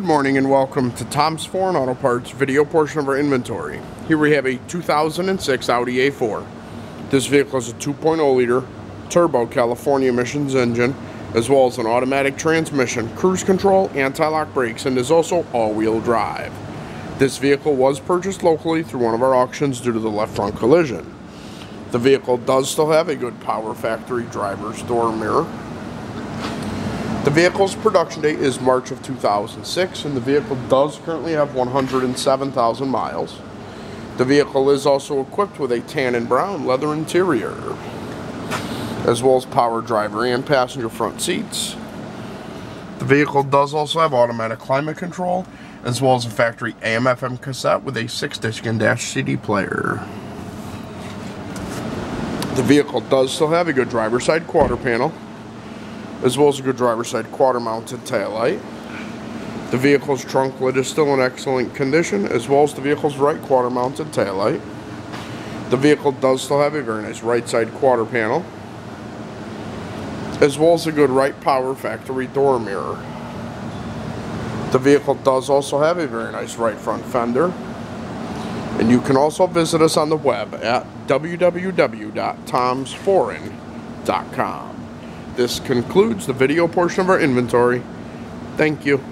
Good morning and welcome to Tom's Foreign Auto Parts video portion of our inventory. Here we have a 2006 Audi A4. This vehicle is a 2.0 liter turbo California emissions engine as well as an automatic transmission, cruise control, anti-lock brakes, and is also all-wheel drive. This vehicle was purchased locally through one of our auctions due to the left front collision. The vehicle does still have a good power factory driver's door mirror the vehicle's production date is March of 2006 and the vehicle does currently have 107,000 miles. The vehicle is also equipped with a tan and brown leather interior, as well as power driver and passenger front seats. The vehicle does also have automatic climate control, as well as a factory AM-FM cassette with a 6-disc and dash CD player. The vehicle does still have a good driver side quarter panel, as well as a good driver's side quarter mounted taillight. The vehicle's trunk lid is still in excellent condition, as well as the vehicle's right quarter mounted taillight. The vehicle does still have a very nice right side quarter panel, as well as a good right power factory door mirror. The vehicle does also have a very nice right front fender. And you can also visit us on the web at www.tomsforeign.com. This concludes the video portion of our inventory. Thank you.